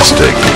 mistake.